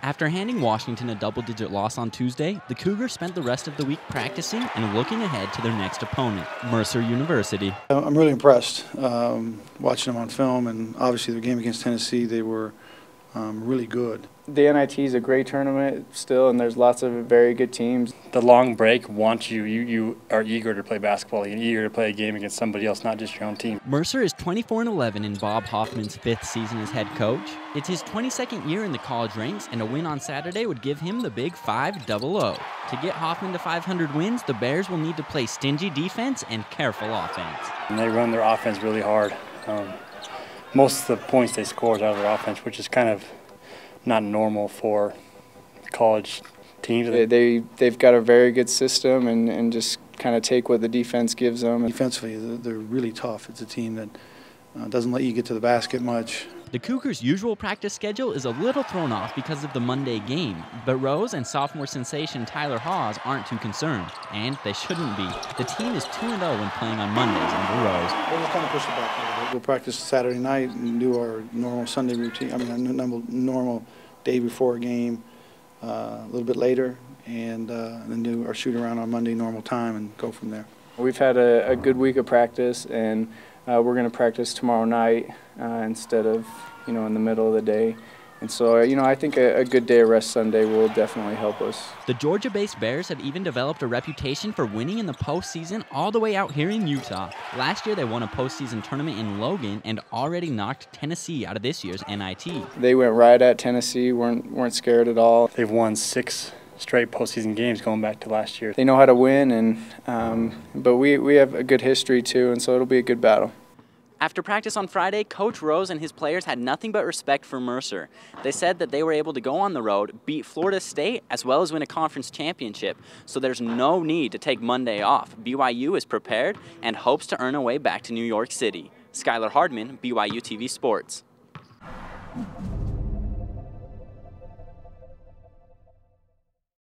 After handing Washington a double digit loss on Tuesday, the Cougars spent the rest of the week practicing and looking ahead to their next opponent, Mercer University. I'm really impressed um, watching them on film, and obviously the game against Tennessee, they were um, really good. The NIT is a great tournament still, and there's lots of very good teams. The long break wants you. You, you are eager to play basketball. You're eager to play a game against somebody else, not just your own team. Mercer is 24 and 11 in Bob Hoffman's fifth season as head coach. It's his 22nd year in the college ranks, and a win on Saturday would give him the big 5 0 0. To get Hoffman to 500 wins, the Bears will need to play stingy defense and careful offense. And they run their offense really hard. Um, most of the points they score is out of their offense, which is kind of not normal for college teams. They, they they've got a very good system and, and just kind of take what the defense gives them. Defensively, they're really tough. It's a team that uh, doesn't let you get to the basket much. The Cougars' usual practice schedule is a little thrown off because of the Monday game, but Rose and sophomore sensation Tyler Haws aren't too concerned, and they shouldn't be. The team is 2 0 when playing on Mondays under Rose. We'll just kind of push it back a little bit. We'll practice Saturday night and do our normal Sunday routine, I mean, our normal day before a game, uh, a little bit later, and uh, then do our shoot around on Monday normal time and go from there. We've had a, a good week of practice, and uh, we're going to practice tomorrow night uh, instead of you know in the middle of the day. And so, uh, you know, I think a, a, good day of rest Sunday will definitely help us. The Georgia based Bears have even developed a reputation for winning in the postseason all the way out here in Utah. Last year, they won a postseason tournament in Logan and already knocked Tennessee out of this year's NIT. They went right at Tennessee, weren't, weren't scared at all. They've won six straight postseason games going back to last year. They know how to win, and um, but we, we have a good history too, and so it'll be a good battle. After practice on Friday, Coach Rose and his players had nothing but respect for Mercer. They said that they were able to go on the road, beat Florida State, as well as win a conference championship, so there's no need to take Monday off. BYU is prepared and hopes to earn a way back to New York City. Skyler Hardman, BYU TV Sports.